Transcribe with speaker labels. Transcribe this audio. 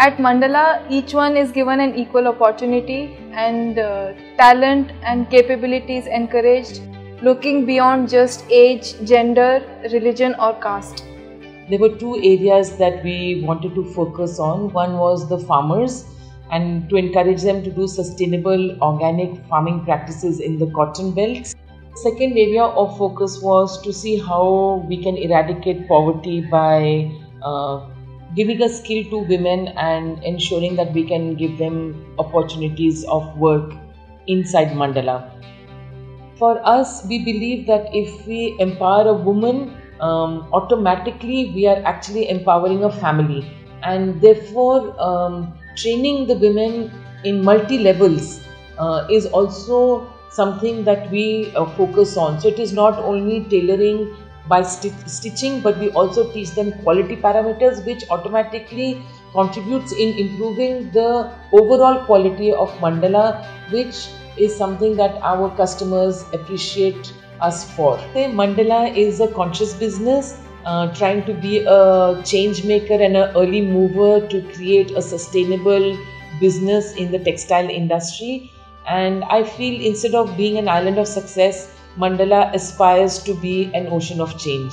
Speaker 1: At Mandala, each one is given an equal opportunity and uh, talent and capabilities encouraged, looking beyond just age, gender, religion, or caste.
Speaker 2: There were two areas that we wanted to focus on. One was the farmers and to encourage them to do sustainable organic farming practices in the cotton belts. Second area of focus was to see how we can eradicate poverty by uh, giving a skill to women and ensuring that we can give them opportunities of work inside Mandala. For us, we believe that if we empower a woman, um, automatically we are actually empowering a family, and therefore um, training the women in multi levels uh, is also something that we uh, focus on. So it is not only tailoring by stitching, but we also teach them quality parameters, which automatically contributes in improving the overall quality of mandala, which is something that our customers appreciate us for. Mandala is a conscious business. Uh, trying to be a change maker and an early mover to create a sustainable business in the textile industry. And I feel instead of being an island of success, Mandala aspires to be an ocean of change.